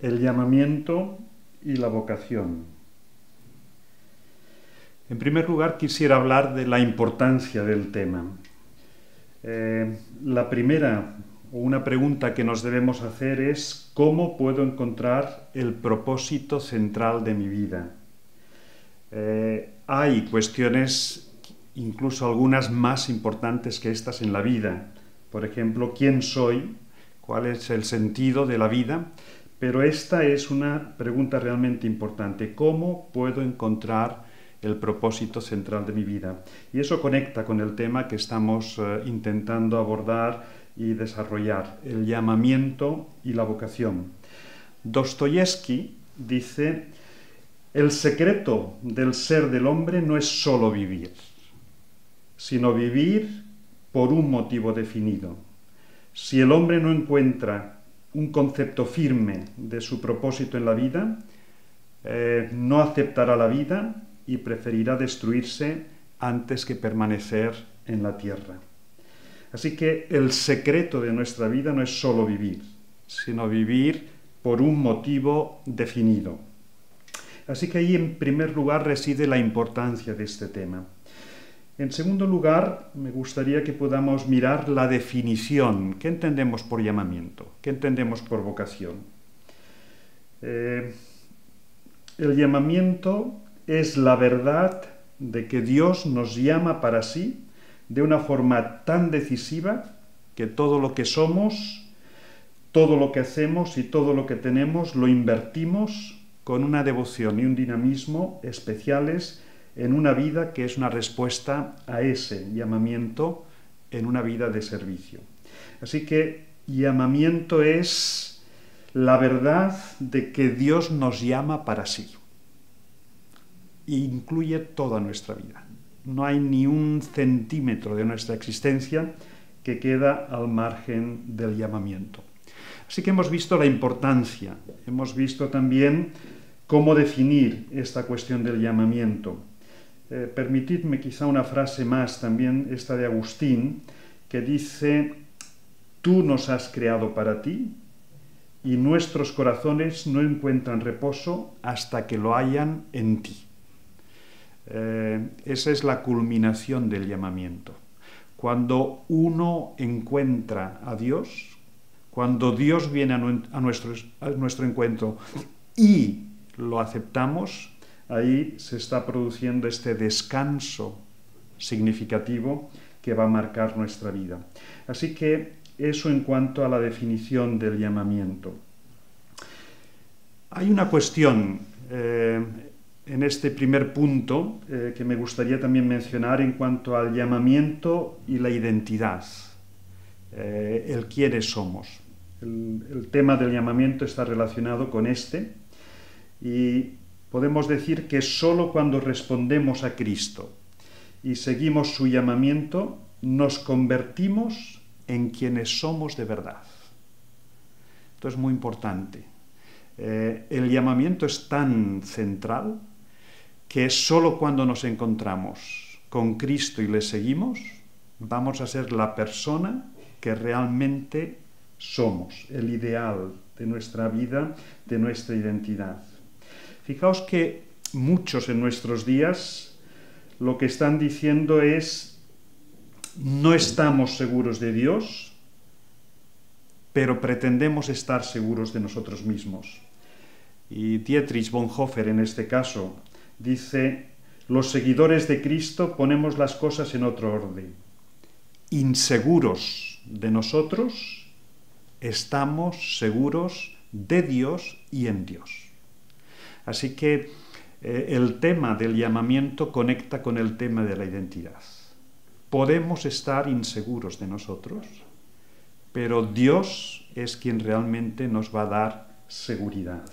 El llamamiento y la vocación. En primer lugar, quisiera hablar de la importancia del tema. Eh, la primera o una pregunta que nos debemos hacer es ¿cómo puedo encontrar el propósito central de mi vida? Eh, hay cuestiones incluso algunas más importantes que estas en la vida. Por ejemplo, ¿quién soy? ¿Cuál es el sentido de la vida? Pero esta es una pregunta realmente importante. ¿Cómo puedo encontrar el propósito central de mi vida? Y eso conecta con el tema que estamos eh, intentando abordar y desarrollar, el llamamiento y la vocación. Dostoyevsky dice, el secreto del ser del hombre no es solo vivir, sino vivir por un motivo definido. Si el hombre no encuentra un concepto firme de su propósito en la vida, eh, no aceptará la vida y preferirá destruirse antes que permanecer en la tierra. Así que el secreto de nuestra vida no es solo vivir, sino vivir por un motivo definido. Así que ahí en primer lugar reside la importancia de este tema. En segundo lugar, me gustaría que podamos mirar la definición. ¿Qué entendemos por llamamiento? ¿Qué entendemos por vocación? Eh, el llamamiento es la verdad de que Dios nos llama para sí de una forma tan decisiva que todo lo que somos, todo lo que hacemos y todo lo que tenemos lo invertimos con una devoción y un dinamismo especiales en una vida que es una respuesta a ese llamamiento en una vida de servicio. Así que llamamiento es la verdad de que Dios nos llama para sí. E incluye toda nuestra vida. No hay ni un centímetro de nuestra existencia que queda al margen del llamamiento. Así que hemos visto la importancia, hemos visto también cómo definir esta cuestión del llamamiento. Eh, permitidme quizá una frase más también, esta de Agustín, que dice, tú nos has creado para ti y nuestros corazones no encuentran reposo hasta que lo hayan en ti. Eh, esa es la culminación del llamamiento. Cuando uno encuentra a Dios, cuando Dios viene a nuestro encuentro y lo aceptamos, ahí se está produciendo este descanso significativo que va a marcar nuestra vida. Así que eso en cuanto a la definición del llamamiento. Hay una cuestión eh, en este primer punto eh, que me gustaría también mencionar en cuanto al llamamiento y la identidad, eh, el quiénes somos. el tema del llamamiento está relacionado con este y podemos decir que sólo cuando respondemos a Cristo y seguimos su llamamiento, nos convertimos en quienes somos de verdad. Esto es muy importante. Eh, el llamamiento es tan central que sólo cuando nos encontramos con Cristo y le seguimos, vamos a ser la persona que realmente somos, el ideal de nuestra vida, de nuestra identidad. Fijaos que muchos en nuestros días lo que están diciendo es, no estamos seguros de Dios, pero pretendemos estar seguros de nosotros mismos. Y Dietrich Bonhoeffer en este caso dice, los seguidores de Cristo ponemos las cosas en otro orden. Inseguros de nosotros, estamos seguros de Dios y en Dios. Así que eh, el tema del llamamiento conecta con el tema de la identidad. Podemos estar inseguros de nosotros, pero Dios es quien realmente nos va a dar seguridad.